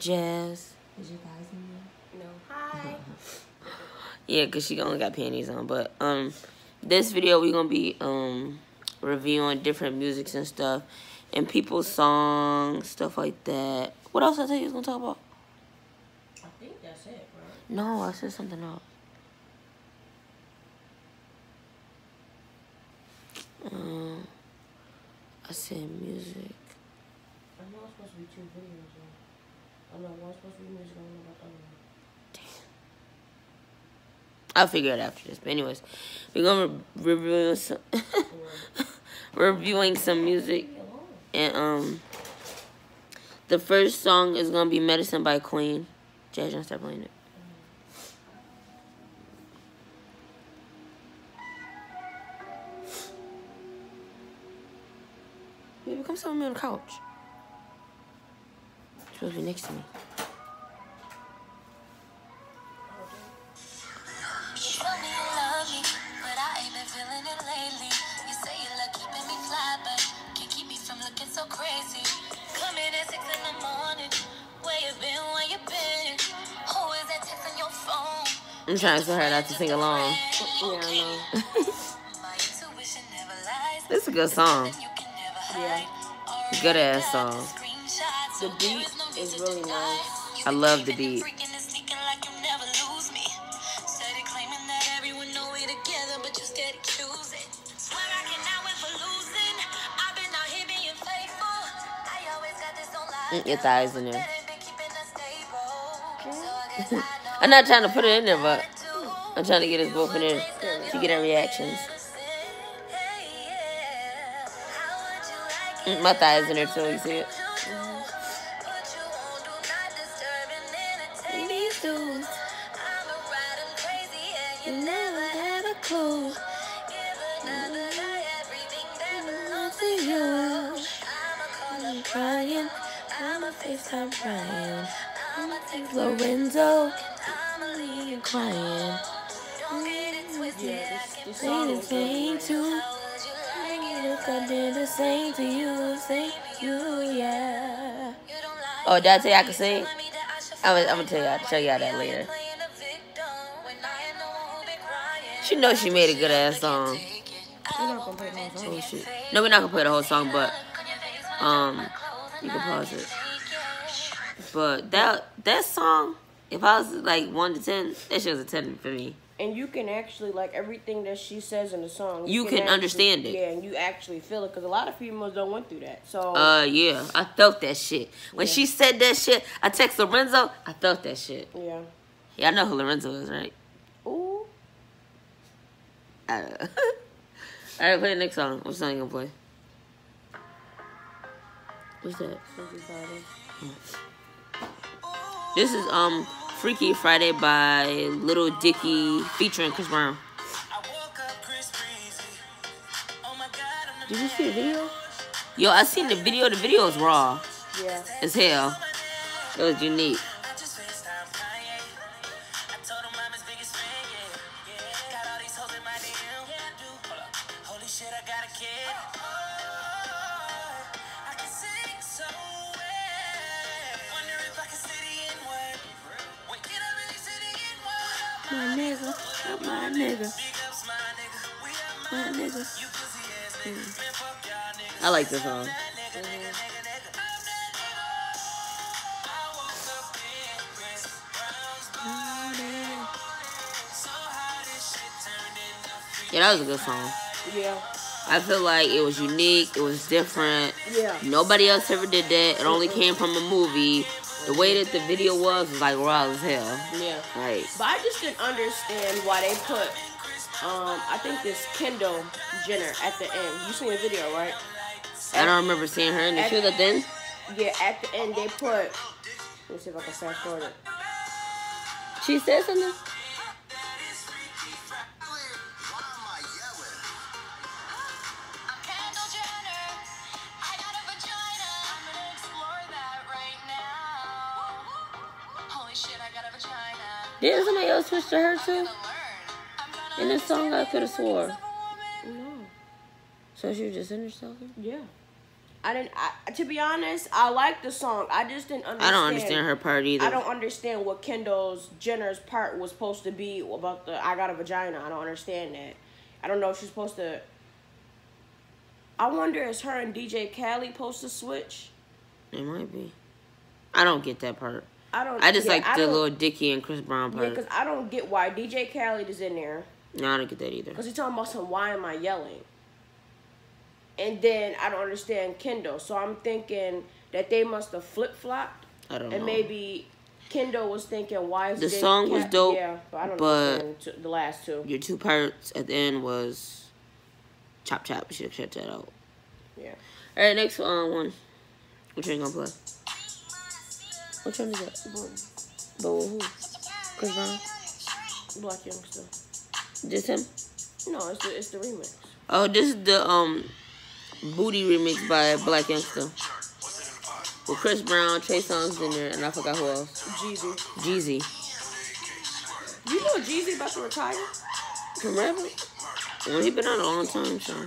and Jazz. Is your guys in No. Hi. Yeah, cause she only got panties on. But um, this video we're gonna be um reviewing different musics and stuff, and people's songs, stuff like that. What else I tell you was gonna talk about? I think that's it, bro. No, I said something else. Um, I said music. I know it's supposed to be two videos, though. I know one's supposed to be music, I don't know about other one. I'll figure it out after this. But anyways, we're gonna re- review some reviewing some music, and um, the first song is gonna be "Medicine" by Queen. Jazz, don't start playing it. Baby, come sit with me on the couch. Supposed to be next to me. Tell me you love me, but I ain't been feeling it lately. You say you love keeping me fly, but can't keep me from looking so crazy. Coming at six in the morning. Where you been? Where you been? Who is that texting your phone? I'm trying so hard not to sing along. Yeah, I know. My intuition never lies. This is a good song. You can never Yeah. Good ass song. The beat is really nice. I love the beat. Freaking and sneaking like you never lose me. Steady claiming that everyone know we together, but you steady choosing. Swear I cannot win for losing. I've been out here being faithful. I always got this on lock. Mm, Your thighs in there. That ain't been keeping us stable. So I guess I know I'm not trying to put it in there, but what to do. I'm trying to get us both in there to get our reactions. Mm, My thighs in there too. You see it? FaceTime crying. I'm a text Lorenzo. I'm crying. Yeah, this, this Say song the is same to I did the same to you, same you, yeah. Oh, did I tell you I could sing? I'm gonna, I'm gonna tell y'all, show y'all that later. She knows she made a good ass song. We're not gonna play the whole song. Oh shit. No, we're not gonna play the whole song, but um, you can pause it. But that that song, if I was like one to ten, that shit was a ten for me. And you can actually like everything that she says in the song. You can actually- understand it. Yeah, and you actually feel it because a lot of females don't went through that. So Uh, yeah, I felt that shit. When Yeah. she said that shit, I text Lorenzo. I felt that shit. yeah. Yeah, I know who Lorenzo is, right? Ooh. I don't know. All right, play the next song. What song you gonna play? What's that? This is um Freaky Friday by Little Dicky featuring Chris Brown. Did you see the video? Yo, I seen the video. The video is raw Yeah. as hell. It was unique. My nigga, my nigga, my nigga. Mm. I like this song. Yeah, that was a good song. Yeah. I feel like it was unique. It was different. Yeah. Nobody else ever did that. It only came from a movie. The way that the video was was like raw as hell. Yeah. Like, But I just didn't understand why they put um I think this Kendall Jenner at the end. You seen the video, right? I don't remember seeing her in the shoe that then. Yeah, at the end they put let me see if I can fast forward it. She said something. Didn't somebody else switch to her too? Learn. I'm gonna In this song, I could have swore. No. So she was just in herself. Yeah. I didn't. I, to be honest, I like the song. I just didn't understand. I don't understand her part either. I don't understand what Kendall's Jenner's part was supposed to be about the I got a vagina. I don't understand that. I don't know if she's supposed to. I wonder is her and DJ Khaled supposed to switch? It might be. I don't get that part. I don't. I just yeah, like I the little Dickie and Chris Brown Yeah, because I don't get why DJ Khaled is in there. no, I don't get that either. Because he's talking about some why am I yelling? And then I don't understand Kendall. So I'm thinking that they must have flip flopped. I don't know. And know. maybe Kendall was thinking why is The song was dope, Yeah, but I don't but- the last two. Your two parts at the end was chop chop. You should have checked that out. Yeah. All right, next um, one. Which one you gonna play? Which one is that? But with who? Chris Brown? Blac Youngsta. Just him? No, it's the it's the remix. Oh, this is the um booty remix by Blac Youngsta. With Chris Brown, Trey Songz in there, and I forgot who else. Jeezy. Jeezy. You know Jeezy about to retire? From rapper? Well, he been out a long time, Sean.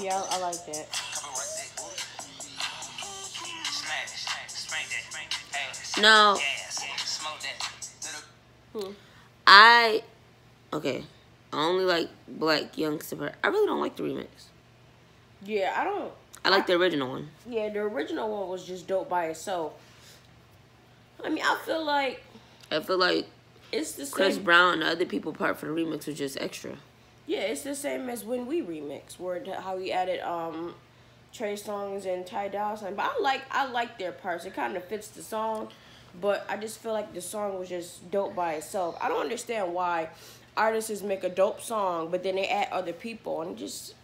Yeah, I, I like that. No, Hmm. I okay. I only like Blac Youngsta, but I really don't like the remix. Yeah, I don't. I like the original one. Yeah, the original one was just dope by itself. I mean, I feel like I feel like it's the same. Chris Brown and the other people part for the remix was just extra. Yeah, it's the same as when we remix, where how we added um Trey Songz and Ty Dolla Sign. But I like I like their parts. It kind of fits the song, but I just feel like the song was just dope by itself. I don't understand why artists make a dope song, but then they add other people and just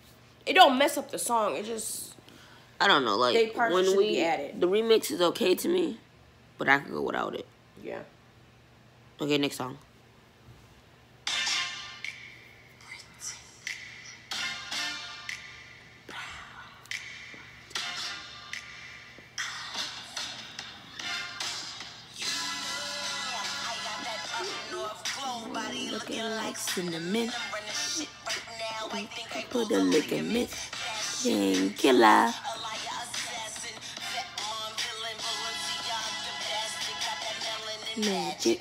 it don't mess up the song. It just I don't know, They like parts when we the remix is okay to me, but I could go without it. yeah. Okay, next song. Looking like cinnamon. Put a. Painkiller. Magic.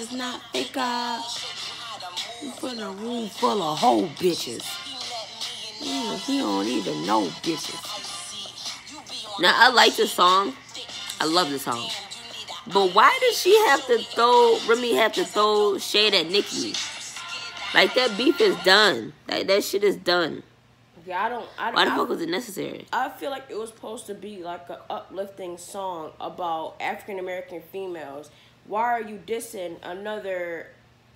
is not bigger. You put a room full of whole bitches. Yeah, he don't even know bitches. Now I like the song. I love the song. But why does she have to throw Remy have to throw shade at Nicki? Like that beef is done. Like that shit is done. Yeah, I don't. I, Why the I, fuck was it necessary? I feel like it was supposed to be like a uplifting song about African American females. Why are you dissing another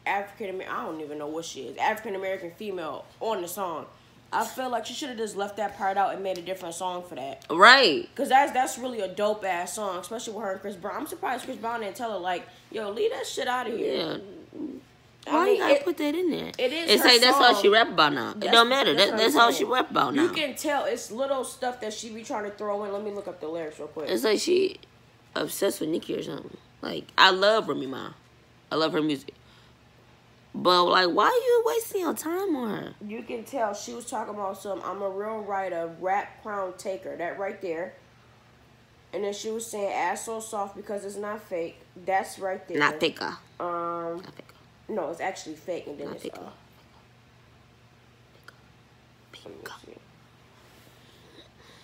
African American? I don't even know what she is. African American female on the song. I feel like she should have just left that part out and made a different song for that. Right. Cause that's that's really a dope ass song, especially with her and Chris Brown. I'm surprised Chris Brown didn't tell her like, yo, leave that shit out of here. Yeah. I Why mean, you gotta it- put that in there? it is It's like that's all she rap about now. It don't matter. that's That, that's all she rap about now. You can tell it's little stuff that she be trying to throw in. Let me look up the lyrics real quick. It's like she obsessed with Nicki or something. Like I love Remy Ma, I love her music. But like, why are you wasting your time on her? You can tell she was talking about some. I'm a real writer, rap crown taker. That right there. And then she was saying ass so soft because it's not fake. That's right there. Not thicker. Um, Not thicker. no, it's actually fake, and then Not it's thicker. uh.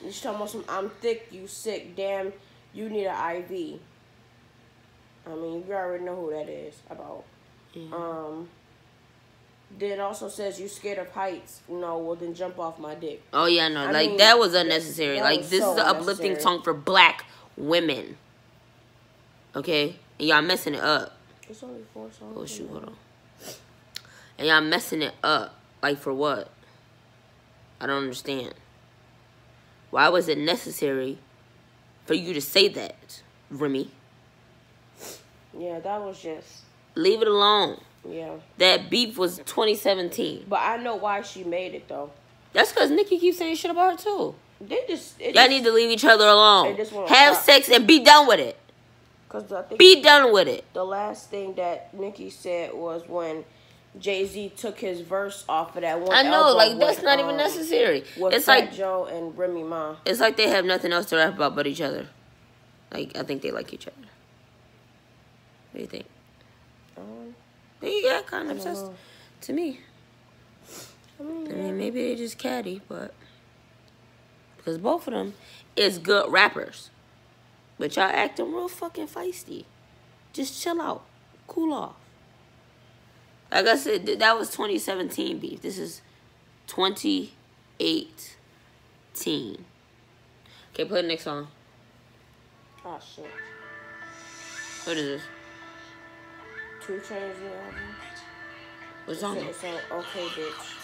She's talking about some. I'm thick, you sick. Damn, you need an IV. I mean, you already know who that is about. Yeah. Um. Then also says you scared of heights. No, well then jump off my dick. Oh yeah, no, I like mean, that was unnecessary. that like was this so is an uplifting song for black women. Okay, and y'all messing it up. It's only four songs. Oh shoot, hold on. And y'all messing it up. Like for what? I don't understand. Why was it necessary for you to say that, Remy? Yeah, that was just Leave it alone. yeah. That beef was 2017. But I know why she made it though. That's because Nicki keeps saying shit about her too. They just Y'all need to leave each other alone. They just wanna Have sex and be done with it. Cause I think Be done with it. the last thing that Nicki said was when Jay Z took his verse off of that one. I know, like that's with, not even um, necessary. With It's Fat like Joe and Remy Ma. it's like they have nothing else to rap about but each other. Like I think they like each other. What do you think? Um, They got kind of obsessed know. to me. I mean, I mean, maybe they just catty, but because both of them is good rappers, but y'all acting real fucking feisty. Just chill out, cool off. Like I said, that was 2017 beef. This is 2018. Okay, play the next song. Oh shit. What is this? Chainz new album. What song? It's on Okay Bitch.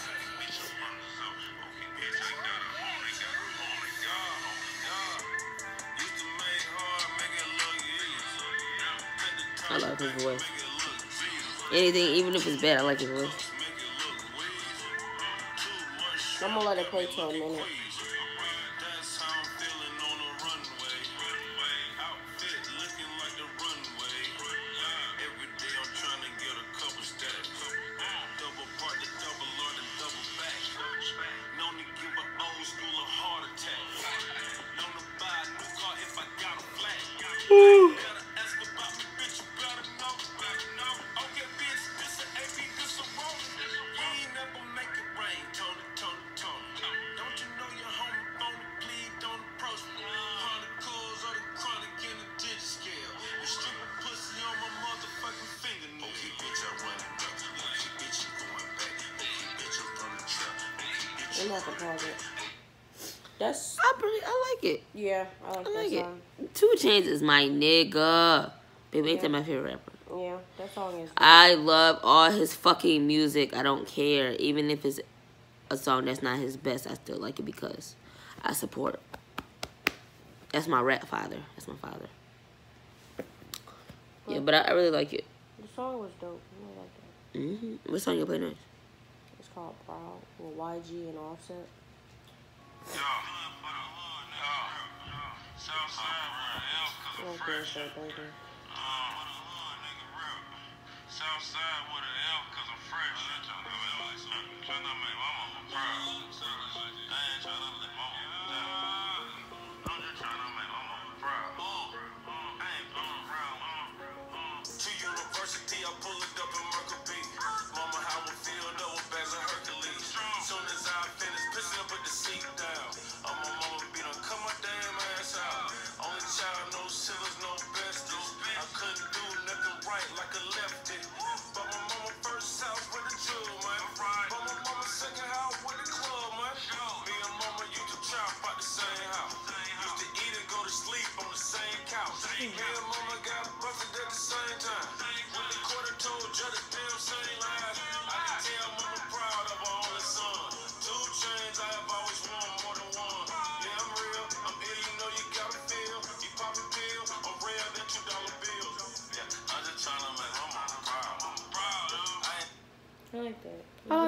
I love his voice. Anything, even if it's bad, I like his voice. I'm gonna let it play for a minute. I'm not gonna pause it. That's I pretty, I like it. yeah. I like I that like it. song. Two Chainz is my nigga. Baby, ain't that my favorite rapper? Yeah, that song is. I love all his fucking music. I don't care. Even if it's a song that's not his best, I still like it because I support it. That's my rap father. That's my father. Yeah, but I, I really like it. The song was dope. I like that. hmm What song you play next? It's called Proud with YG and Offset. I like that shit, baby. Southside with an L cause I'm fresh. I ain't tryna make mama proud. I ain't tryna let mama pissing, put the seat down. Oh, my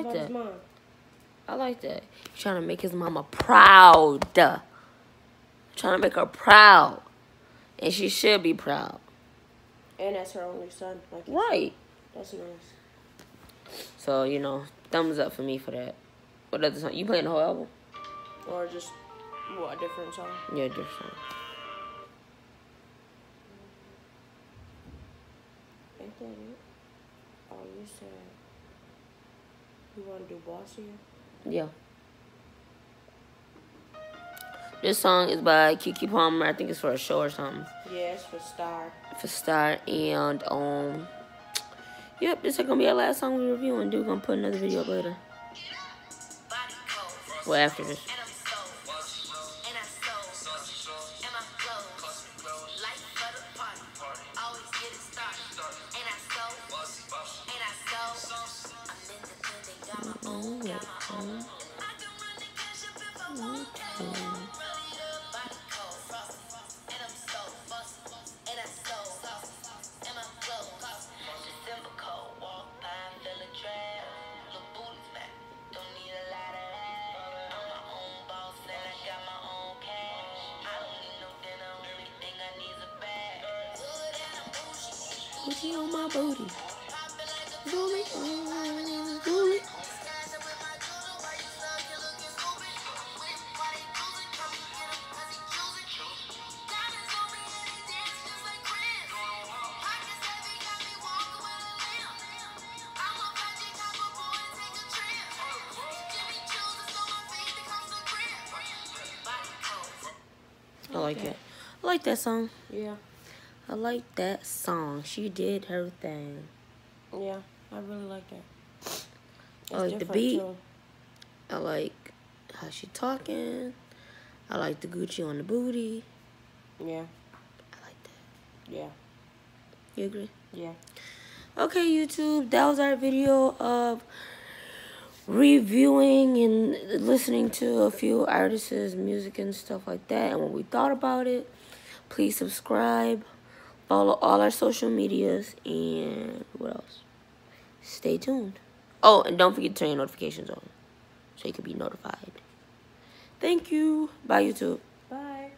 like that. mom. I like that. He's trying to make his mama proud. Trying to make her proud. And she should be proud. And that's her only son. Like Right. That's nice. So, you know, thumbs up for me for that. What other song? You playing the whole album? Or just what a different song. Yeah, different song. Ain't that it? Oh, you said you want to do Bossy? Yeah. This song is by Keke Palmer. I think it's for a show or something. Yeah, it's for Star. For Star. And, um, yep, this is going to be our last song we review. And going to put another video up later. Well, after this. Own, got my like it. I like that song. Yeah, I like that song. She did her thing. yeah, I really like that. I like the beat. too. I like how she talking. I like the Gucci on the booty. Yeah, I like that. yeah, You agree? yeah. Okay, YouTube, that was our video of reviewing and listening to a few artists' music and stuff like that and what we thought about it. Please subscribe, follow all our social medias, and what else? Stay tuned. Oh, and don't forget to turn your notifications on so you can be notified. Thank you. Bye, YouTube. Bye.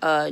Uh,